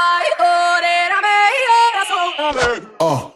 Ay, oh, it me, era so.